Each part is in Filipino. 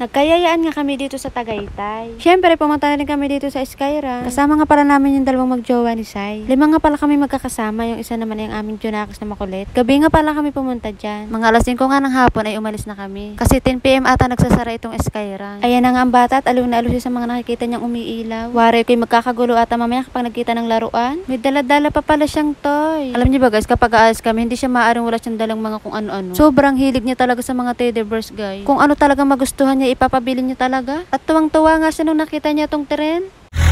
Nagkayayaan nga kami dito sa Tagaytay. Siyempre, pumunta na rin kami dito sa Skyra. Kasama nga pala namin yung dalawang magjowa ni Sai. Lima nga pala kami magkakasama, yung isa naman ay ang aming Junakis na makulit. Gabi nga pala kami pumunta dyan. Mga alas 5 nga ng hapon ay umalis na kami. Kasi 10pm ata nagsasara itong Skyra. Ayan na nga ang bata at aliw na aliw siya sa mga nakikita niyang umiilaw. Wari ko'y magkakagulo ata mamaya kapag nagkita ng laruan. May dala-dala pa pala siyang toy. Alam niyo ba guys, kapag aalis kami, hindi siya maaaring wala siyang dalang mga kung ano-ano. Sobrang hilig niya talaga sa mga teddy bears guys. Kung ano talaga magustuhan niya, ipapabili niya talaga. At tuwang-tuwa nga siya nung nakita niya tong tren.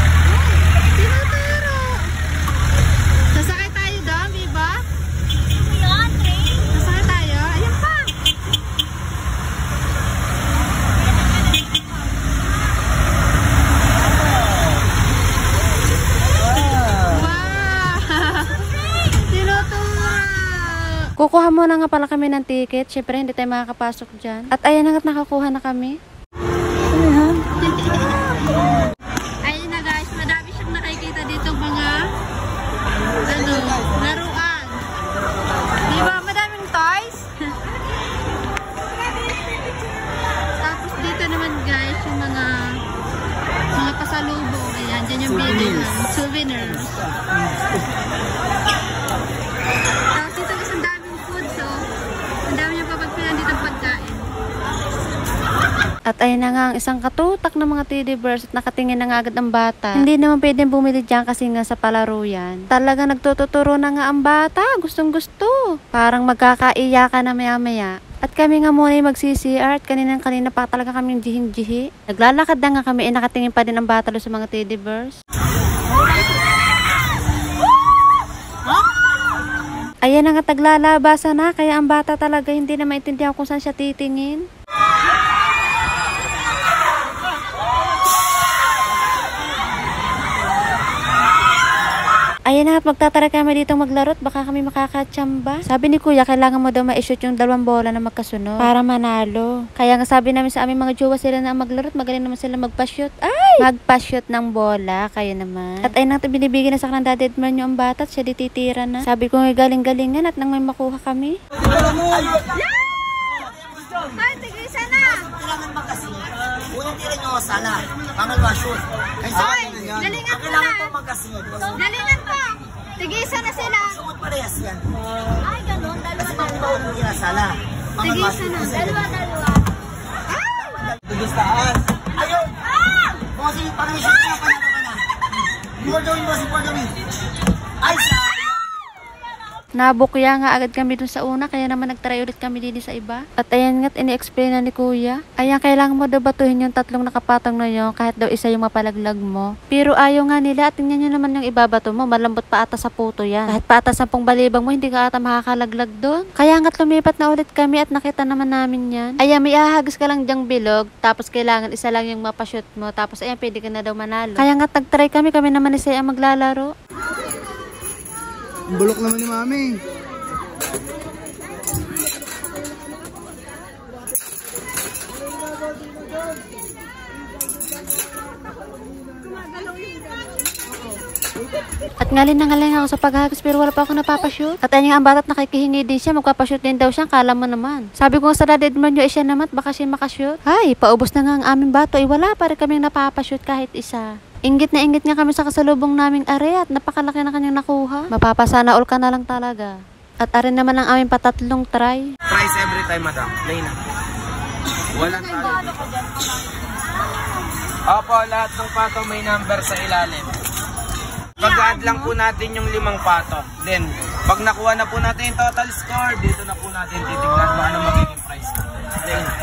Kukuha muna nga pala kami ng ticket. Siyempre, hindi tayo makakapasok dyan. At ayan na nakakuha na kami. Ayun na guys, madami siyang nakikita dito mga ano, laruan. Di ba? Madaming toys. Tapos dito naman guys, yung mga mga pasalubong. Ayan, dyan yung. Souvenirs. Tapos dito guys, ang daming food. So, ang dami niya papagpilan dito ang pagkain. At ayun na nga ang isang katutak ng mga teddy bears at nakatingin na nga agad ang bata. Hindi naman pwedeng bumili dyan kasi nga sa palaro yan. Talaga nagtututuro na nga ang bata. Gustong gusto. Parang magkakaiyakan na maya maya. At kami nga muna yung mag-CCR at kaninang kanina pa talaga kami jihing-jihi. Naglalakad na nga kami eh nakatingin pa din ang bata sa mga teddy bears. Ayan na nga taglalabasa na kaya ang bata talaga hindi na maintindihan kung saan siya titingin. Ayan na at magtatara kami dito maglaro at baka kami makakatsamba. Sabi ni kuya, kailangan mo daw ma-shoot yung dalawang bola na magkasunod para manalo. Kaya nga sabi namin sa aming mga jowa sila na maglaro at magaling naman sila magpa-shoot. Ay! Magpa-shoot ng bola, kaya naman. At ayun na binibigyan na sa kanang daddy Edmar nyo ang bata at siya dititira na. Sabi ko nga galing-galingan at nang may makuha kami. Ay, tigisa na! Kailangan ba kasi, unang tira nyo sala, pangalawa shoot. Ay, sa Hoy, akin yan. galingan Ang mo kailangan na. po magkasunod. Galingan po! Tigisa na sila! Sunod parehas yan. Ay, ganun. Kasi pag unang tira sala, pangalawa Tigisa na. Kasi Dalawa, dalawa. Tugistaan. Ayun! Kasi pag may shoot ka, panalo ka na. More gawin mo, more gawin. Ay, sa... Nabukya nga agad kami dun sa una, kaya naman nagtry ulit kami din sa iba. At ayan nga't ini-explain na ni kuya. Ayan, kailangan mo daw batuhin yung tatlong nakapatong na yun, kahit daw isa yung mapalaglag mo. Pero ayaw nga nila, at tingnan nyo naman yung ibabato mo, malambot pa ata sa puto yan. Kahit pa ata sampung balibang mo, hindi ka ata makakalaglag doon. Kaya nga't lumipat na ulit kami at nakita naman namin yan. Ayan, may ahagis ka lang dyang bilog, tapos kailangan isa lang yung mapashoot mo, tapos ayan, pwede ka na daw manalo. Kaya nga't nagtry kami, kami naman ni Saya maglalaro. Bulok naman ni Mami. At ngalin na ngalin ako sa paghagis pero wala pa ako napapashoot. At ayun nga ang bata't nakikihingi din siya, magpapashoot din daw siya, kala mo naman. Sabi ko nga sa daded man nyo, eh, siya naman, baka siya makashoot. Ay, paubos na nga ang aming bato, ay wala pa rin kaming napapashoot kahit isa. Ingit na ingit nga kami sa kasalubong naming are at napakalaki na kanyang nakuha. Mapapasana all ka na lang talaga. At arin naman ang aming patatlong try. Price every time, madam. Plain na. Walang talo. Opo, lahat ng pato may number sa ilalim. Pag-add lang po natin yung limang pato. Then, pag nakuha na po natin yung total score, dito na po natin titignan kung ano magiging price. Plain na.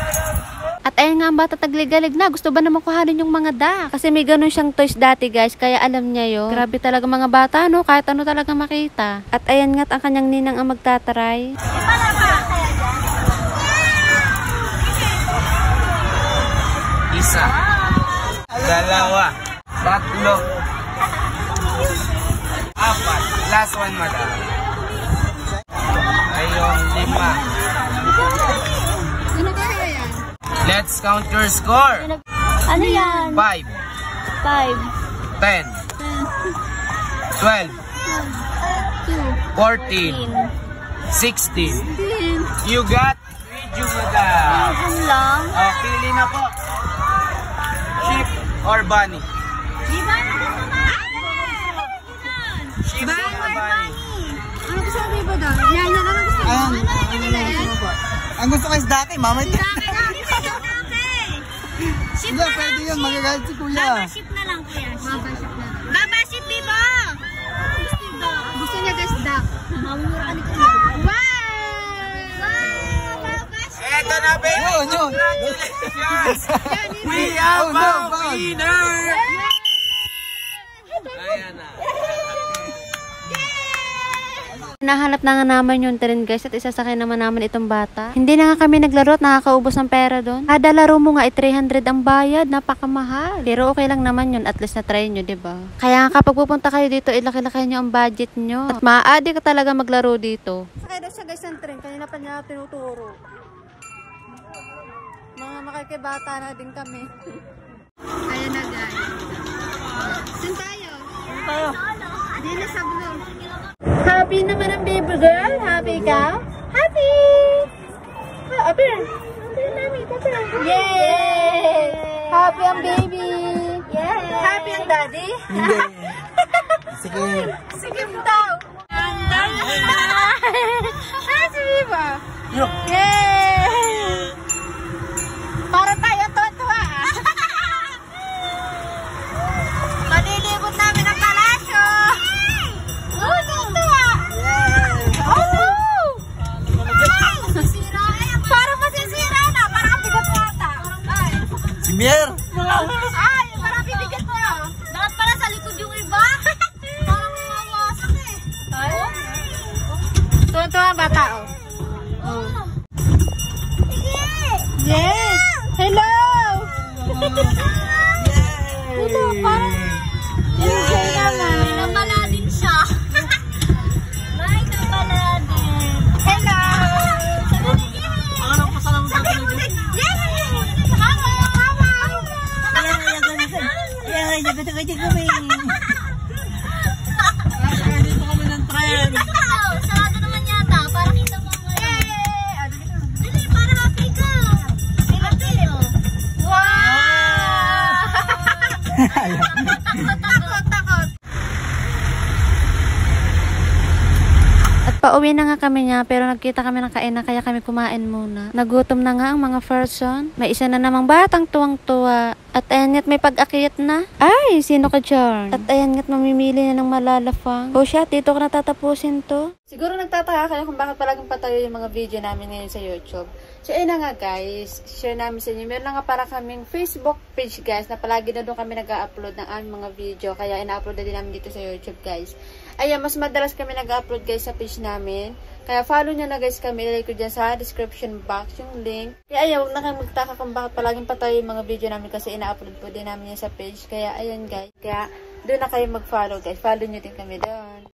Ayun nga ang bata tagligalig na. Gusto ba naman kuhanin yung mga da? Kasi may ganun siyang toys dati guys. Kaya alam niya yun. Grabe talaga mga bata no. Kahit ano talaga makita. At ayan nga't ang kanyang ninang ang magtataray. Isa. Dalawa. Tatlo. Apat. Last one, madam. Let's count your score. Ano yan? 5, 5, 10, 12, 14, 16. You got video, madam. lang. Oh, pili na po. Sheep or bunny? Di ba? Ano? Sheep or bunny? Ano gusto mo ba doon? Yan, yan. Ano gusto? Ayan. Ano? Ano gusto ko is dati, mama. Hindi, Ship na lang, pwede yun. Magagalit si kuya. Baba ship na lang, kuya. Baba ship na lang. Baba ship, Bibo! Gusto niya guys, duck. Mamura ka ni kuya. Eto na, baby! Yun, yun. Congratulations! We Oh, have no, a bag. winner! Ayan na. Nahanap na nga naman yung trend guys at isasakay naman naman itong bata. Hindi na nga kami naglaro at nakakaubos ng pera doon. Kada laro mo nga ay 300 ang bayad, napakamahal. Pero okay lang naman yun, at least na-try nyo, ba? Kaya nga kapag pupunta kayo dito, ilaki-laki nyo ang budget nyo. At maaadi ka talaga maglaro dito. Sakay daw siya guys ng trend, kanina pa niya tinuturo. Mga makikibata na din kami. Ayan na guys. Saan tayo? Tayo. Hindi na sa vlog. Happy naman ang baby girl. Happy ka? Happy! Oh, namin. Appear. Yay! Happy ang baby. Yay! Happy ang daddy? Hindi. Sige. Sige daw. Happy ba? Yay! Nagkita-kita kami. Dito kami ng trend. Pauwi na nga kami niya, pero nagkita kami ng kainan, kaya kami kumain muna. Nagutom na nga ang mga person. May isa na namang batang tuwang-tuwa. At ayan nga't may pag-akiyat na. Ay, sino ka dyan? At ayan nga't mamimili na ng malalafang. O siya, dito ko natatapusin to. Siguro nagtataka kayo kung bakit palaging patayo yung mga video namin ngayon sa YouTube. So, ayun na nga guys, share namin sa inyo. Meron na nga para kaming Facebook page guys, na palagi na doon kami nag-upload ng aming mga video. Kaya ina-upload na din namin dito sa YouTube guys. Ayan, mas madalas kami nag-upload guys sa page namin. Kaya follow nyo na guys kami. Ilagay ko dyan sa description box yung link. Kaya ayan, huwag na kayo magtaka kung bakit palaging patayo yung mga video namin kasi ina-upload po din namin yan sa page. Kaya ayan guys. Kaya doon na kayo mag-follow guys. Follow nyo din kami doon.